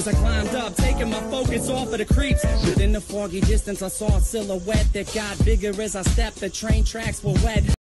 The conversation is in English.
as I climbed up, taking my focus off of the creeps. Within the foggy distance, I saw a silhouette that got bigger as I stepped. The train tracks were wet.